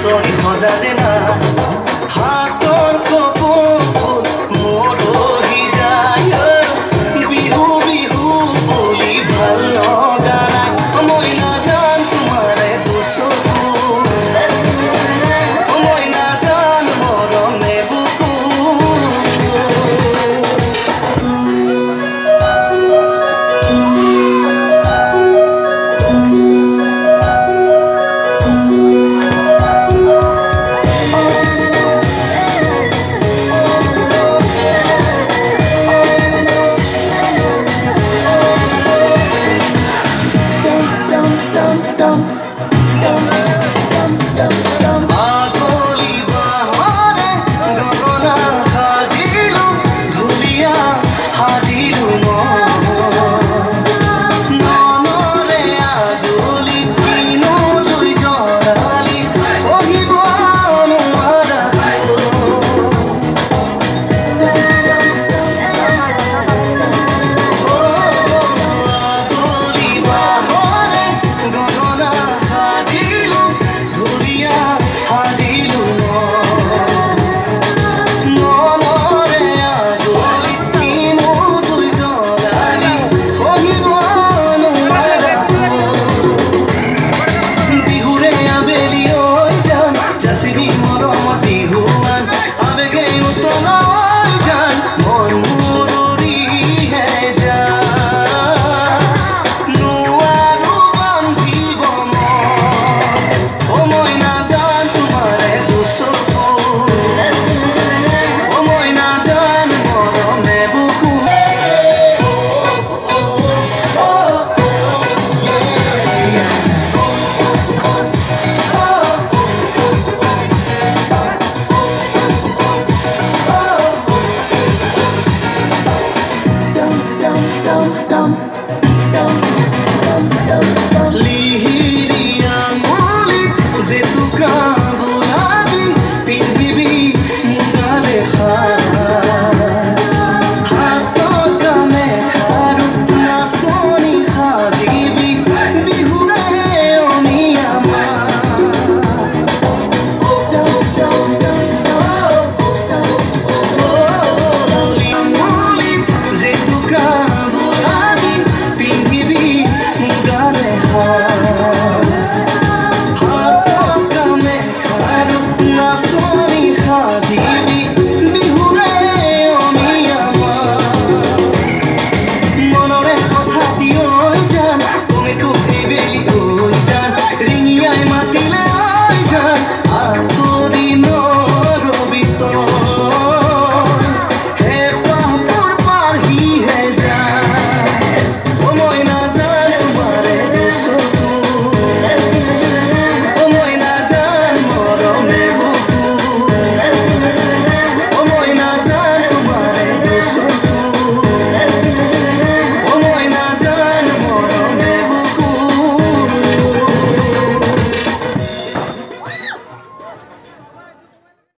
sorry মজা দে না হাত তোর